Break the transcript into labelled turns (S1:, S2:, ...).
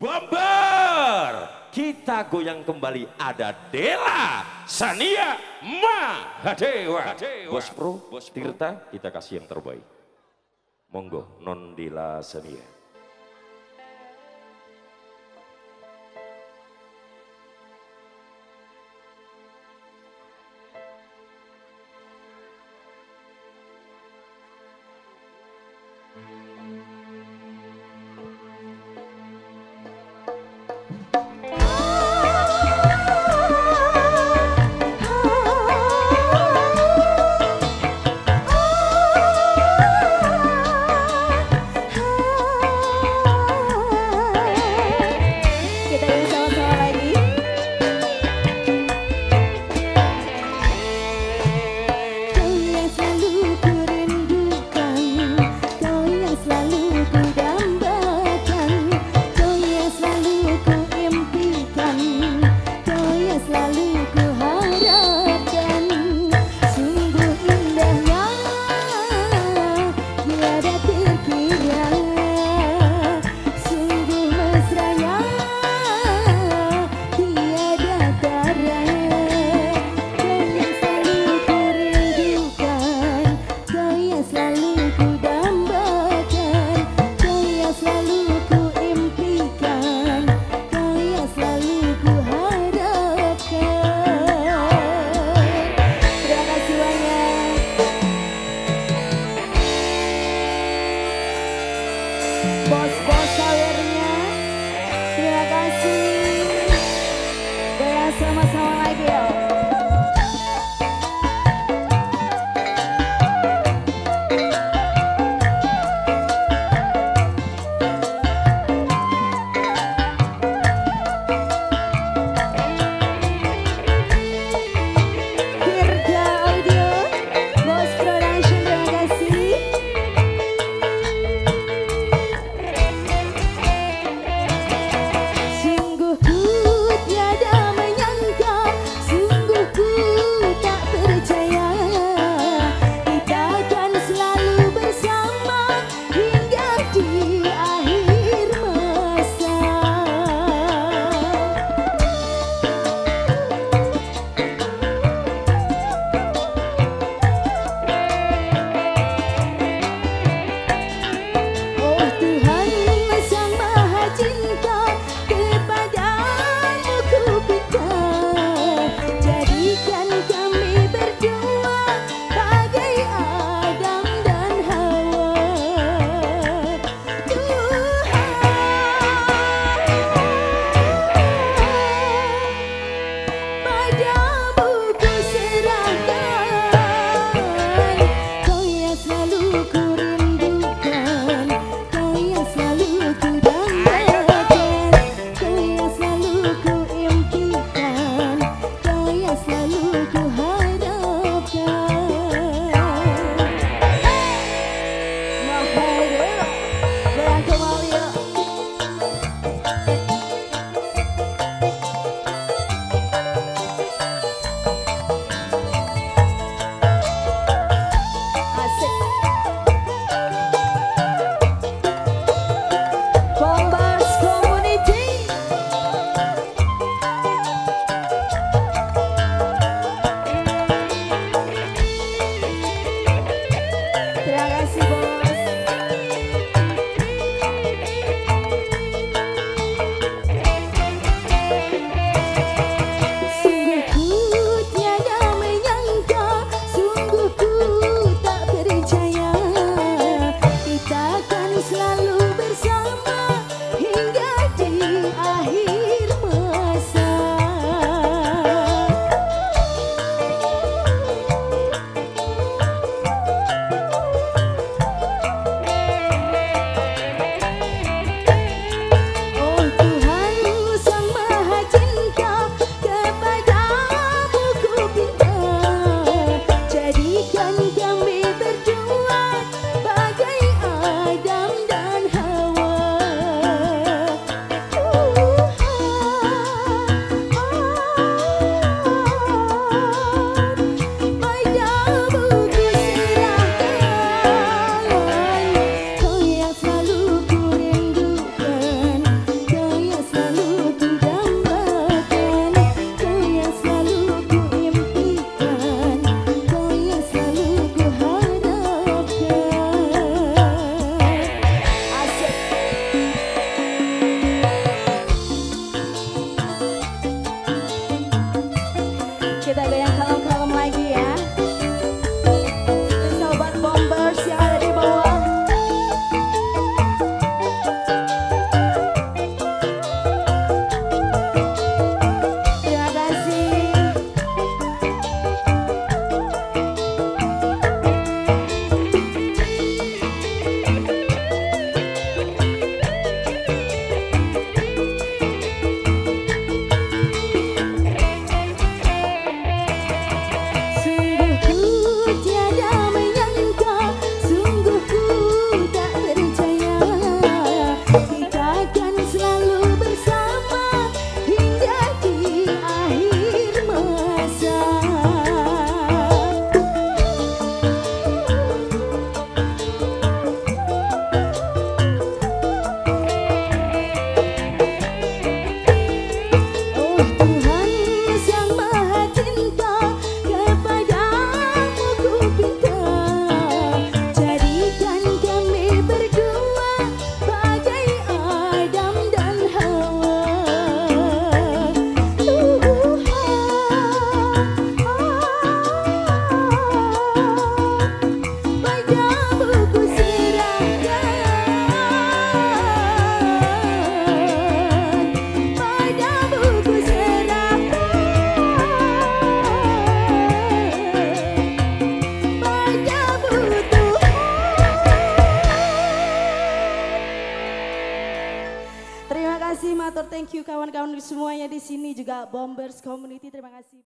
S1: Bomber kita goyang kembali. Ada Dela Sania Mahadewa Bos Pro Bos Tirta kita kasih yang terbaik. Monggo non Dela Sania. Sama-sama lagi ya. 谢谢大家。Thank you kawan-kawan semuanya di sini juga Bombers Community terima kasih.